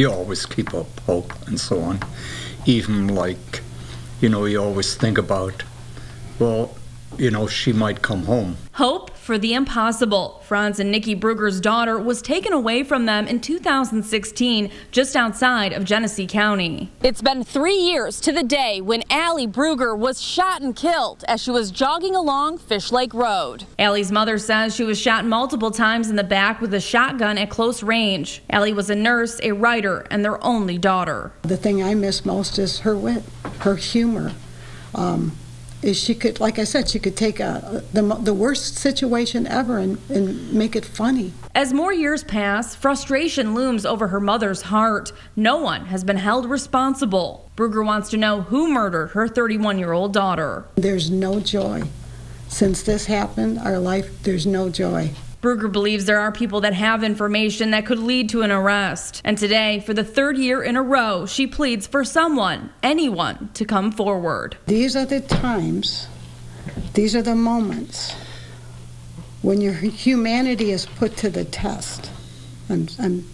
you always keep up hope and so on. Even like, you know, you always think about, well, you know, she might come home. Hope for the impossible. Franz and Nikki Bruegger's daughter was taken away from them in 2016, just outside of Genesee County. It's been three years to the day when Allie Bruegger was shot and killed as she was jogging along Fish Lake Road. Allie's mother says she was shot multiple times in the back with a shotgun at close range. Allie was a nurse, a writer, and their only daughter. The thing I miss most is her wit, her humor. Um, is she could, like I said, she could take a, the, the worst situation ever and, and make it funny. As more years pass, frustration looms over her mother's heart. No one has been held responsible. Bruegger wants to know who murdered her 31 year old daughter. There's no joy. Since this happened, our life, there's no joy. Bruegger believes there are people that have information that could lead to an arrest. And today, for the third year in a row, she pleads for someone, anyone, to come forward. These are the times, these are the moments when your humanity is put to the test. I'm, I'm,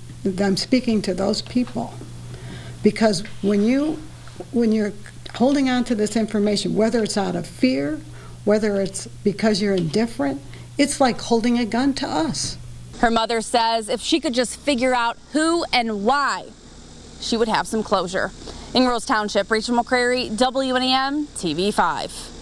I'm speaking to those people. Because when, you, when you're holding on to this information, whether it's out of fear, whether it's because you're indifferent, it's like holding a gun to us. Her mother says if she could just figure out who and why, she would have some closure. In Rose Township, Rachel McCrary, WNEM TV 5.